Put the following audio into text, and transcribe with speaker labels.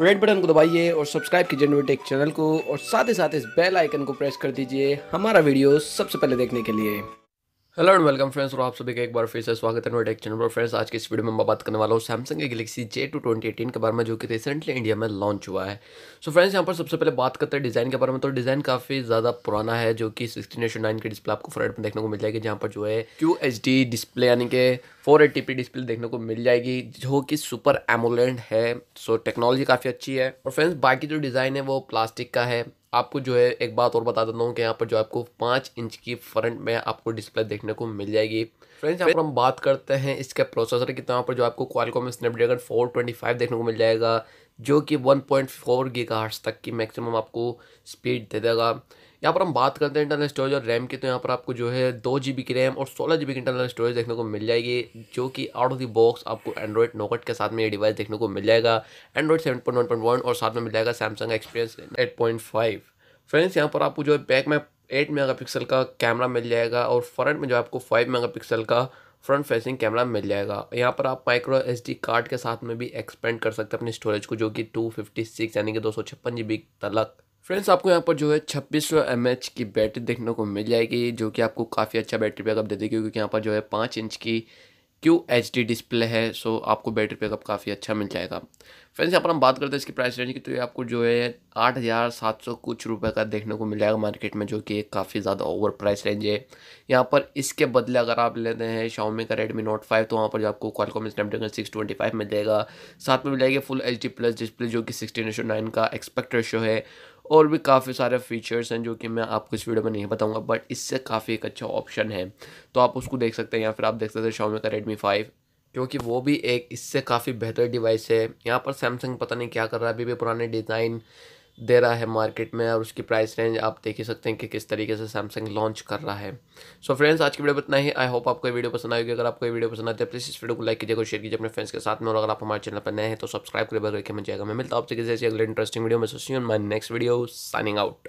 Speaker 1: Red button को दबाइए और सब्सक्राइब कीजिए नोटेक चैनल को और साथ ही साथ इस बेल आइकन को प्रेस कर दीजिए हमारा वीडियो सबसे पहले देखने के लिए। हेलो एंड वेलकम फ्रेंड्स और आप सभी का एक बार फिर से स्वागत है नोटेक चैनल पर। फ्रेंड्स आज के इस वीडियो में मैं बात करने वाला हूँ सैमसंग के Galaxy J two twenty eighteen के बारे में, जो कि रिसेंटली इंडिया में लॉन्च हुआ है। सो फ्रेंड्स यहाँ पर सबसे पहले बात करते हैं डिज़ाइन के बारे में। तो डिज़ाइन काफ़ी ज़्यादा पुराना है, जो कि सिक्सटीन एशो नाइन की डिस्प्ले आपको फ्रंट में देखने को मिल जाएगी, जहाँ पर जो है क्यू एच डी डिस्प्ले यानी कि फोर पी डिस्प्ले देखने को मिल जाएगी, जो कि सुपर एमोलेंट है। सो टेक्नोलॉजी काफ़ी अच्छी है। और फ्रेंड्स बाकी जो डिज़ाइन है, वो प्लास्टिक का है। आपको जो है एक बात और बता देता हूँ कि यहाँ पर जो आपको पाँच इंच की फ्रंट में आपको डिस्प्ले देखने को मिल जाएगी। फ्रेंड्स, यहाँ पर हम बात करते हैं इसके प्रोसेसर की। तो यहाँ पर जो आपको क्वालकॉम स्नैपड्रैगन 425 देखने को मिल जाएगा, जो कि वन पॉइंट फोर तक की मैक्सिमम आपको स्पीड दे देगा। यहाँ पर हम बात करते हैं इंटरनल स्टोरेज और रैम की तो यहाँ पर आपको जो है दो जीबी की रैम और सोलह जीबी की इंटरनल स्टोरेज देखने को मिल जाएगी, जो कि आउट ऑफ़ द बॉक्स आपको एंड्रॉइड नोकट के साथ में ये डिवाइस देखने को मिल जाएगा। Android seven point one point one और साथ में मिल जाएगा Samsung experience eight point five friends यहाँ पर आपको जो है बैक में एट मेगापिक्सल का कैमरा मिल जाएगा और फ्रंट में जो आपको फाइव मेगापिक्सल का फ्रंट फेसिंग कैमरा मिल जाएगा। यहाँ पर आप माइक्रो एस कार्ड के साथ में भी एक्सपेंड कर सकते हैं अपनी स्टोरेज को, जो कि टू फिफ्टी सिक्स यानी कि दो सौ छप्पन जी बी तलक। फ्रेंड्स आपको यहाँ पर जो है छब्बीस सौ एम एच की बैटरी देखने को मिल जाएगी, जो कि आपको काफ़ी अच्छा बैटरी बैकअप दे देगी, क्योंकि यहाँ पर जो है पाँच इंच की क्यू एच डी डिस्प्ले है सो आपको बैटरी बैकअप काफ़ी अच्छा मिल जाएगा। फ्रेंड्स यहाँ पर हम बात करते हैं इसकी प्राइस रेंज की तो ये आपको जो है आठ हज़ार सात सौ कुछ रुपए का देखने को मिल जाएगा मार्केट में, जो कि काफ़ी ज़्यादा ओवर प्राइस रेंज है। यहाँ पर इसके बदले अगर आप लेते हैं शाओमी का रेडमी नोट फाइव तो वहाँ पर जो आपको Qualcomm Snapdragon six twenty five मिल जाएगा। साथ में मिल जाएगी full H D plus display जो कि सिक्सटीन नाइन का एक्सपेक्ट रेशो है। और भी काफ़ी सारे फीचर्स हैं जो कि मैं आपको इस वीडियो में नहीं बताऊँगा बट इससे काफ़ी एक अच्छा ऑप्शन है। तो आप उसको देख सकते हैं, या फिर आप देख सकते हैं शॉमी का रेडमी फाइव क्योंकि वो भी एक इससे काफ़ी बेहतर डिवाइस है। यहाँ पर सैमसंग पता नहीं क्या कर रहा है, अभी भी पुराने डिज़ाइन दे रहा है मार्केट में और उसकी प्राइस रेंज आप देख ही सकते हैं कि किस तरीके से सैमसंग लॉन्च कर रहा है। सो so फ्रेंड्स आज की वीडियो इतना ही। आई होप आपको ये वीडियो पसंद आएगी अगर आपको ये वीडियो पसंद आती है प्लीज़ इस वीडियो को लाइक कीजिएगा शेयर कीजिए अपने फ्रेंड्स के साथ में। और अगर आप हमारे चैनल पर नए हैं तो सब्सक्राइब करके बगैर के मिल जाएगा मैं मिलता हूँ आपसे किसी अगले इंटरेस्टिंग वीडियो में। सोचिए my next video signing out